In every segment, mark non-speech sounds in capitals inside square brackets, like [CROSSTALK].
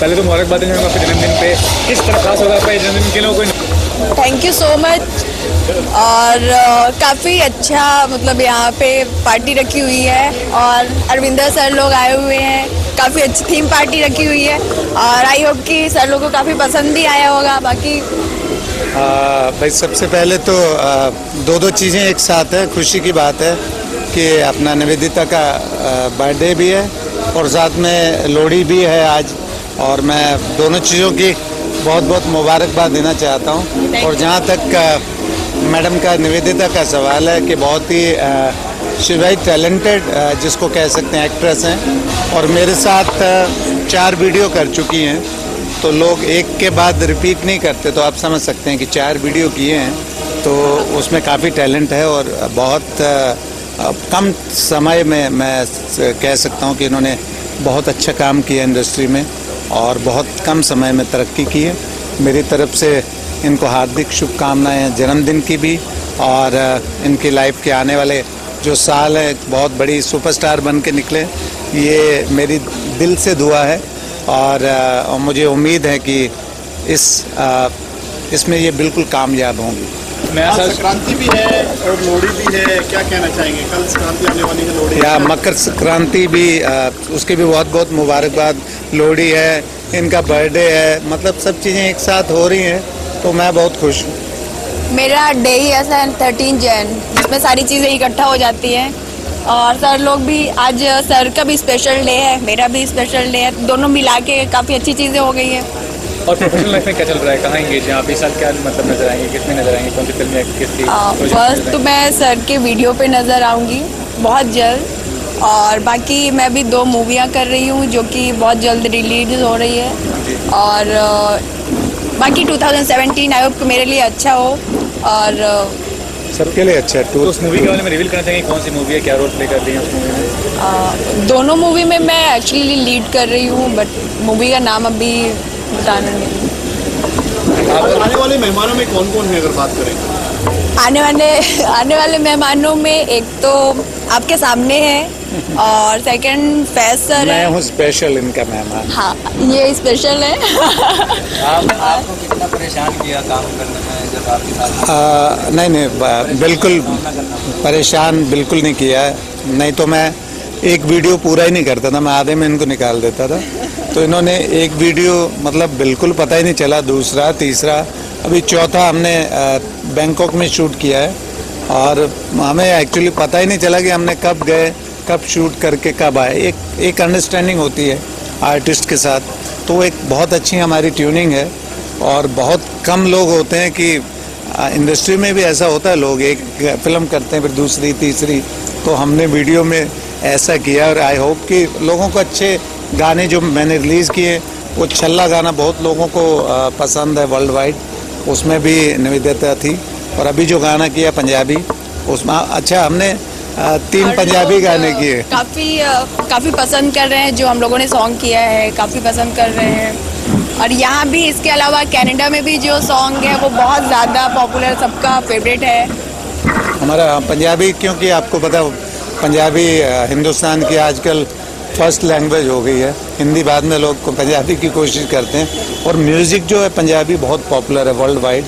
पहले तो मुबारकबाद हैं आपके जन्मदिन पे। किस तरह खास होगा आपका जन्मदिन? के लोगों को थैंक यू सो मच और काफ़ी अच्छा मतलब यहाँ पे पार्टी रखी हुई है और अरविंदर सर लोग आए हुए हैं। काफ़ी अच्छी थीम पार्टी रखी हुई है और आई होप कि सर लोगों को काफ़ी पसंद भी आया होगा। बाकी आ, भाई सबसे पहले तो आ, दो दो चीज़ें एक साथ है। खुशी की बात है कि अपना निवेदिता का बर्थडे भी है और साथ में लोहड़ी भी है आज। और मैं दोनों चीज़ों की बहुत बहुत मुबारकबाद देना चाहता हूँ। और जहाँ तक मैडम का निवेदिता का सवाल है कि बहुत ही शिवाई टैलेंटेड जिसको कह सकते हैं एक्ट्रेस हैं और मेरे साथ चार वीडियो कर चुकी हैं तो लोग एक के बाद रिपीट नहीं करते तो आप समझ सकते हैं कि चार वीडियो किए हैं तो उसमें काफ़ी टैलेंट है और बहुत कम समय में मैं कह सकता हूँ कि इन्होंने बहुत अच्छा काम किया इंडस्ट्री में। और बहुत कम समय में तरक्की की है। मेरी तरफ़ से इनको हार्दिक शुभकामनाएँ जन्मदिन की भी और इनकी लाइफ के आने वाले जो साल है बहुत बड़ी सुपरस्टार बन के निकले। ये मेरी दिल से दुआ है और, मुझे उम्मीद है कि इस इसमें ये बिल्कुल कामयाब होंगी। नया साल संक्रांति भी है और लोहड़ी भी है। क्या कहना चाहेंगे? कल संक्रांति आने वाली है लोहड़ी या मकर संक्रांति भी अ, उसकी भी बहुत बहुत मुबारकबाद। लोहड़ी है इनका बर्थडे है मतलब सब चीज़ें एक साथ हो रही हैं तो मैं बहुत खुश हूँ। मेरा डे ही ऐसा है थर्टीन जैन जिसमें सारी चीज़ें इकट्ठा हो जाती हैं। और सर लोग भी आज सर का भी स्पेशल डे है मेरा भी स्पेशल डे है दोनों मिला के काफ़ी अच्छी चीज़ें हो गई हैं। और प्रोफेशनल लाइफ में क्या चल रहा है? कहाँ एंगेज हैं आप? इस साल क्या मतलब नज़र आएँगे? किसमें नज़र आएँगे? कौन सी फ़िल्में किसकी फ़र्स्ट तो मैं सर के वीडियो पे नज़र आऊँगी बहुत जल्द। और बाकी मैं भी दो मूवियाँ कर रही हूँ जो कि बहुत जल्द रिलीज़ हो रही है। और बाकी 2017 आई होप कि मेरे लिए अच्छा हो। और सबके लिए अच्छा है। तो उस मूवी के बारे में रिवील करना चाहेंगे? कौन सी मूवी है? क्या रोल प्ले कर रही है उस मूवी में? दोनों मूवी में मैं एक्चुअली लीड कर रही हूँ बट मूवी का नाम अभी बताना नहीं। आने वाले मेहमानों में कौन कौन है अगर बात करें? आने वाले आने वाले मेहमानों में एक तो आपके सामने है और सेकंड फैज सर मैं हूँ। स्पेशल इनका मेहमान। हाँ ये स्पेशल है। आप आपको कितना परेशान किया काम करने में जब आपके साथ? नहीं नहीं बिल्कुल परेशान बिल्कुल नहीं किया नहीं तो मैं एक वीडियो पूरा ही नहीं करता था मैं आधे में इनको निकाल देता था। तो इन्होंने एक वीडियो मतलब बिल्कुल पता ही नहीं चला, दूसरा, तीसरा। अभी चौथा हमने बैंकॉक में शूट किया है। और हमें एक्चुअली पता ही नहीं चला कि हमने कब गए, कब शूट करके कब आए। एक एक अंडरस्टैंडिंग होती है आर्टिस्ट के साथ। तो एक बहुत अच्छी हमारी ट्यूनिंग है। और बहुत कम लोग होते हैं कि इंडस्ट्री में भी ऐसा होता है, लोग एक फ़िल्म करते हैं, फिर दूसरी, तीसरी। तो हमने वीडियो में ऐसा किया और आई होप कि लोगों को अच्छे गाने जो मैंने रिलीज़ किए वो छल्ला गाना बहुत लोगों को पसंद है वर्ल्ड वाइड उसमें भी निवेदिता थी। और अभी जो गाना किया पंजाबी उसमें अच्छा हमने तीन पंजाबी गाने किए। काफ़ी काफ़ी पसंद कर रहे हैं जो हम लोगों ने सॉन्ग किया है काफ़ी पसंद कर रहे हैं। और यहाँ भी इसके अलावा कनाडा में भी जो सॉन्ग है वो बहुत ज़्यादा पॉपुलर सबका फेवरेट है। हमारा पंजाबी क्योंकि आपको पता पंजाबी हिंदुस्तान की आजकल फ़र्स्ट लैंग्वेज हो गई है। हिंदी बाद में लोग को पंजाबी की कोशिश करते हैं। और म्यूज़िक जो है पंजाबी बहुत पॉपुलर है world wide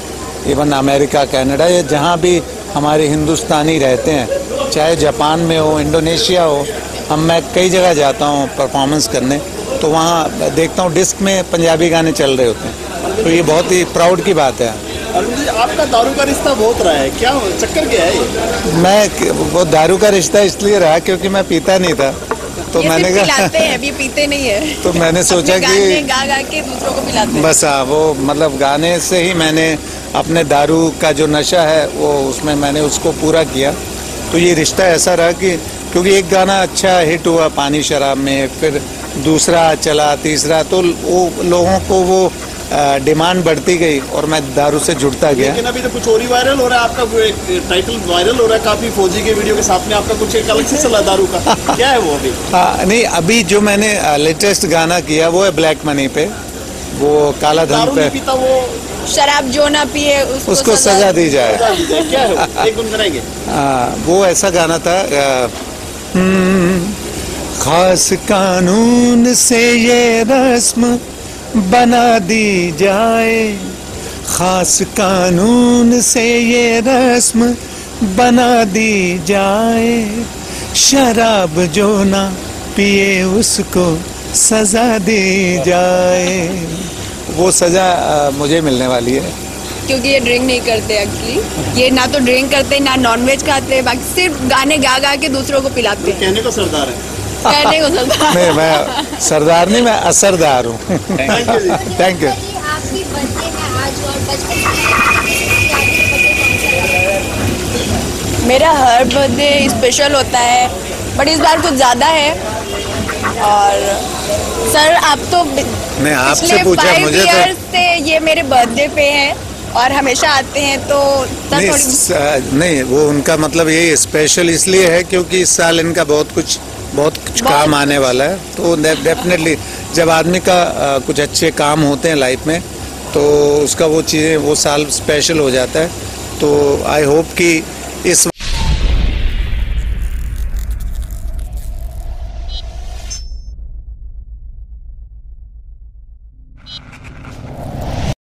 even America Canada या जहाँ भी हमारे हिंदुस्तानी रहते हैं। चाहे जापान में हो इंडोनेशिया हो हम मैं कई जगह जाता हूँ परफॉर्मेंस करने तो वहाँ देखता हूँ डिस्क में पंजाबी गाने चल रहे होते हैं। तो ये बहुत ही प्राउड की बात है। आपका दारू का रिश्ता बहुत रहा है। क्या चक्कर क्या है ये? मैं वो दारू का रिश्ता इसलिए रहा क्योंकि मैं पीता नहीं था। तो ये मैंने कहा पीते नहीं है। तो मैंने [LAUGHS] सोचा कि गा गा के दूसरों को पिलाते बस हाँ वो मतलब गाने से ही मैंने अपने दारू का जो नशा है वो उसमें मैंने उसको पूरा किया। तो ये रिश्ता ऐसा रहा कि क्योंकि एक गाना अच्छा हिट हुआ पानी शराब में फिर दूसरा चला तीसरा तो वो लोगों को वो डिमांड बढ़ती गई और मैं दारू से जुड़ता गया। लेकिन अभी तो कुछ और ही वायरल हो रहा है आपका वो टाइटल वायरल हो रहा है काफ़ी फौजी के वीडियो के साथ में आपका कुछ एक अलग से चला दारू का। [LAUGHS] क्या है वो अभी? हाँ नहीं अभी जो मैंने लेटेस्ट गाना किया वो है ब्लैक मनी पे। वो काला धन पे। वो? शराब जो ना पिए उसको, उसको सजा दी जाए। क्या है वो? [LAUGHS] एक गुनगुनाएँगे। हाँ, वो ऐसा गाना था हम्म, खास कानून से ये रस्म बना दी जाए। खास कानून से ये रस्म बना दी जाए। शराब जो ना पिए उसको सजा दी जाए। वो सजा अ, मुझे मिलने वाली है। क्योंकि ये ड्रिंक नहीं करते एक्चुअली ये ना तो ड्रिंक करते ना नॉन वेज खाते बाकी सिर्फ़ गाने गा गा के दूसरों को पिलाते हैं। कहने को सरदार है। कहने को चलता नहीं मैं सरदार नहीं मैं असरदार हूँ। थैंक यू में में? मेरा हर बर्थडे स्पेशल होता है बट इस बार कुछ ज़्यादा है। और सर आप तो नहीं, आपसे पूछा, मुझे तो- से ये मेरे बर्थडे पे है और हमेशा आते हैं तो नहीं स- नहीं वो उनका मतलब यही स्पेशल इसलिए है क्योंकि इस साल इनका बहुत कुछ बहुत कुछ काम आने वाला है। तो डेफिनेटली जब आदमी का कुछ अच्छे काम होते हैं लाइफ में तो उसका वो चीज़ें वो साल स्पेशल हो जाता है। तो आई होप कि इस